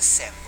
60.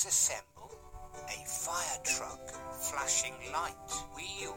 disassemble a fire truck flashing light wheel.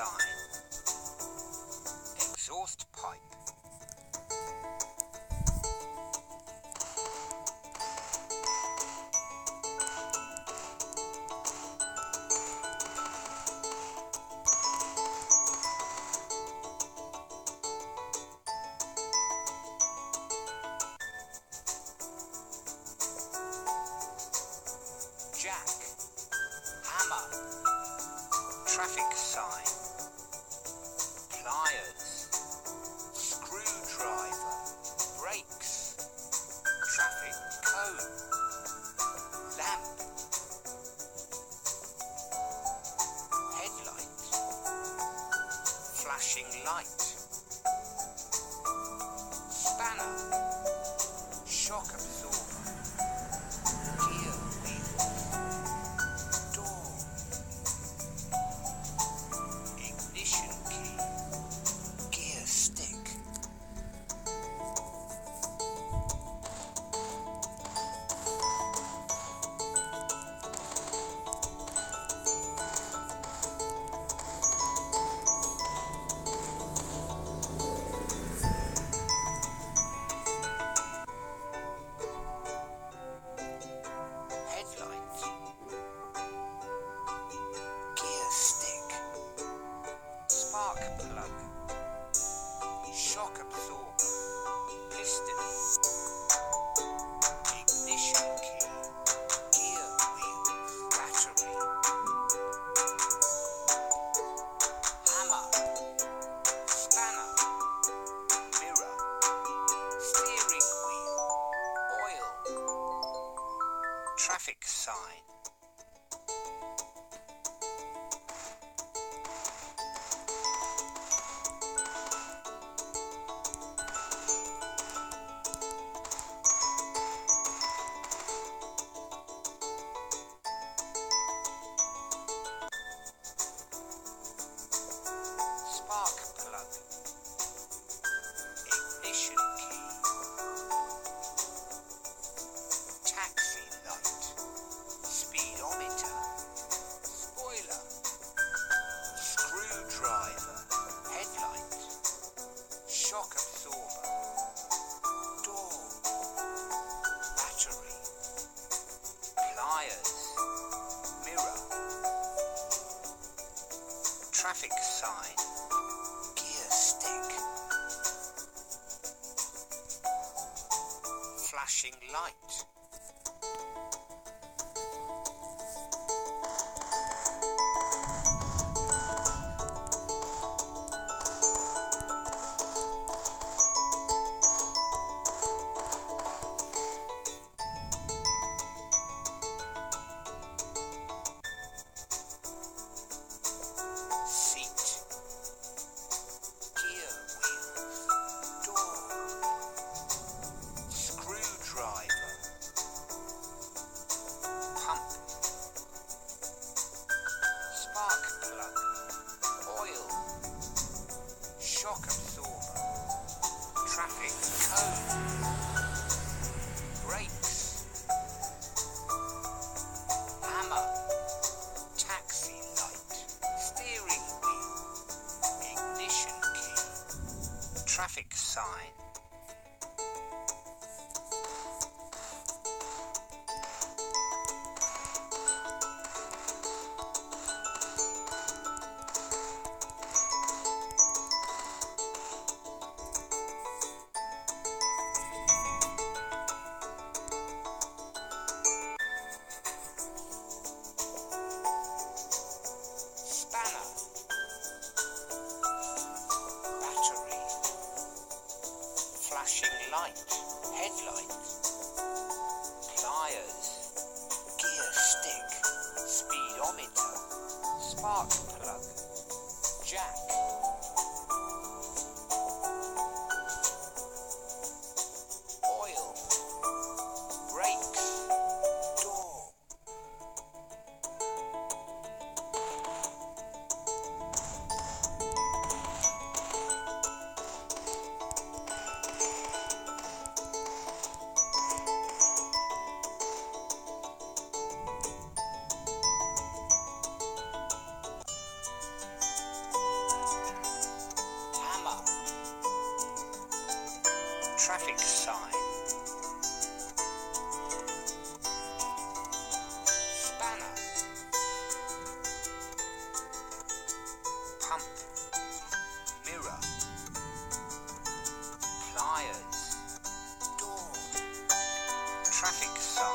sign. Exhaust pipe. Jack. Hammer. Traffic sign. dark absorb. Piston. Ignition key. Gear wheel. Battery. Hammer. Spanner. Mirror. Steering wheel. Oil. Traffic sign. traffic sign. Gear stick. Flashing light. light, headlights, pliers, gear stick, speedometer, spark plug, jack. think so.